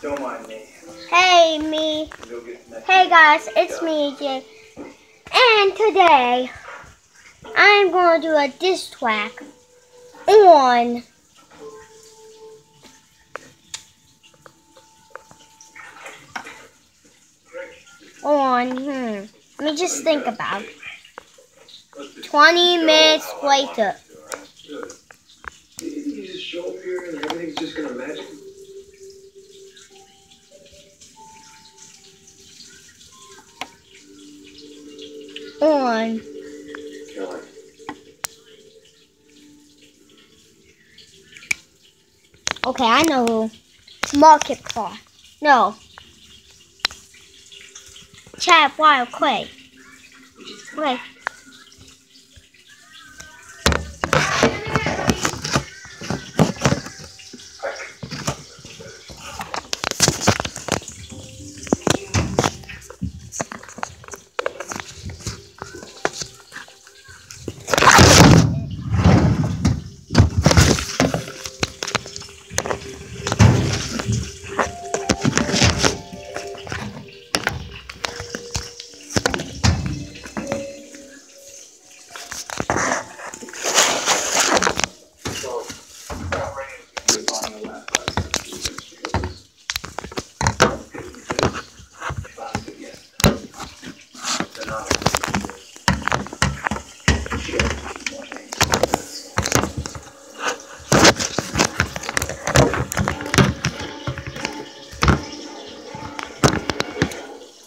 Don't mind me. Hey, me. Hey, guys, it's me, Jay. And today, I'm going to do a diss track on on hmm. Let me just think about. it. Twenty minutes later. You just show up and everything's just gonna magic. On okay, I know who. It's Market Car. No. Chad Wild Clay. Wait.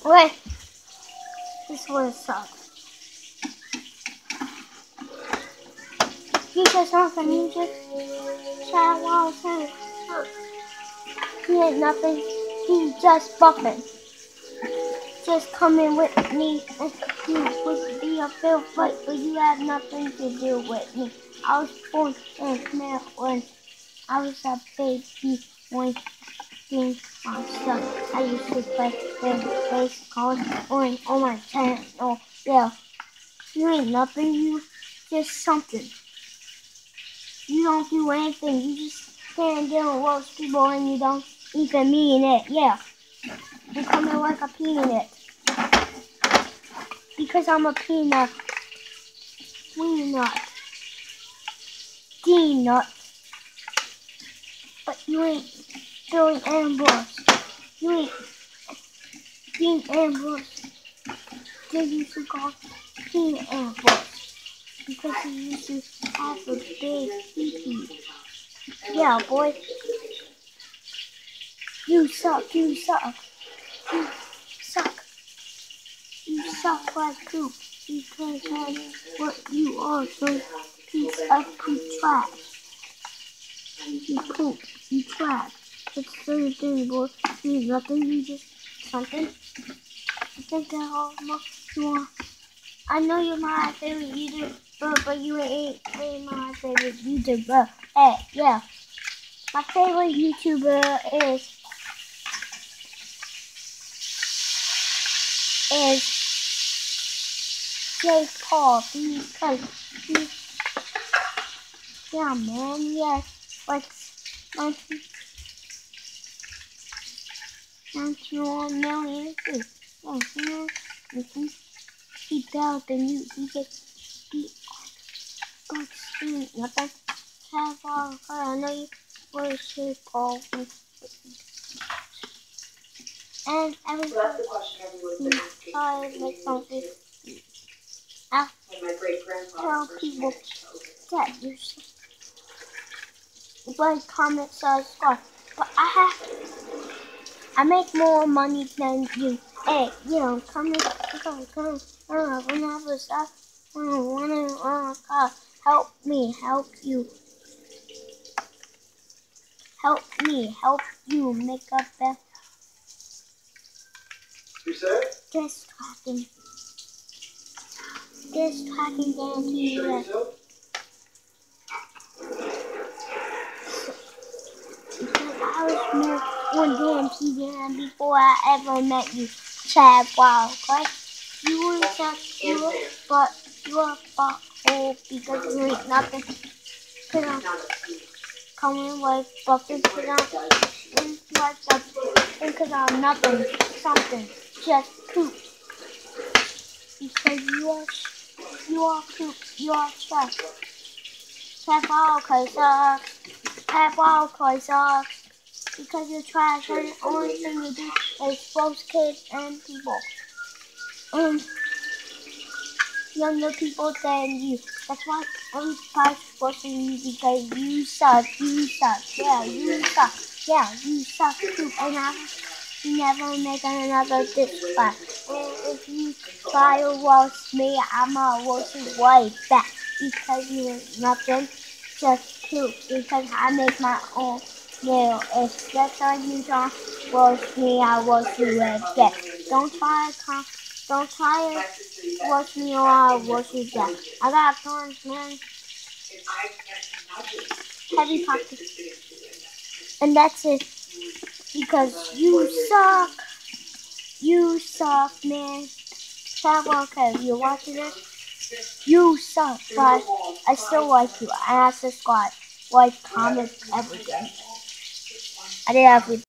Wait. This one sucks. Just something you just Chad Wild Clay. He ain't nothing. He just buffing. Just coming with me and you would be a fair fight, but you had nothing to do with me. I was born in Maryland. I was a baby when my son. I used to play with baseball on on my channel. Yeah, you ain't nothing. You just something. You don't do anything. You just stand there and roast people and you don't even mean it. Yeah, you come in like a peanut. Because I'm a peanut. Peanut. Peanut. But you ain't Billy Ambrose. You ain't Dean Ambrose. They used to call Dean Ambrose. Because he used to have a big pee Yeah, boy. You suck, you suck. You suck. You suck like poop. Because that's what you are, so piece of poop trash. You poop, you trash. It's the thing, boy. You nothing, you just something. I think that much you. I know you're my favorite YouTuber, but you ain't really my favorite YouTuber. Hey, yeah. My favorite YouTuber is is Jake Paul because he yeah man yes like 19 91 million too. Yeah, man. Mhm. He down the new he gets beat but soon nothing. Have all I know you worship Paul and everybody Well, that's the question everyone Mm, asking. Like something. And my great grandfather tell people that you should like, comment, subscribe. But I have, I make more money than you. Hey, you know, come in, come, come, uh, whenever stuff, uh, wanna, uh, uh, help me, help you. Help me, help you make up the You said? Just talking. Tracking guarantee Show that yourself? Because I was more on than before I ever met you, Chad Wild. You were just you, were- but you're a butthole because you ain't nothing. A few. coming with buffing because I'm in like the because I'm nothing, something, just poop. Because you are you are poop, you are trash. Tap cause sucks. Tap all. Because you're trash and the only thing you do is roast kids and people. And younger people than you. That's why everybody's watching you because you suck, you suck, yeah, you suck, yeah, you suck too. And I, never make another diss track. And if you try to roast me, I'ma roast you way back because you're nothing, just poop. Because I make my own meal. If that's how you to roast me, I'll roast you back. Don't try to. Don't try to watch me or I'll watch you back. I got a thorns, man. Heavy pocket. And that's it. Because you suck. You suck, man. Travel, okay, you're watching this. You suck, but I still like you. And I subscribe, like, comment, everything. I did everything.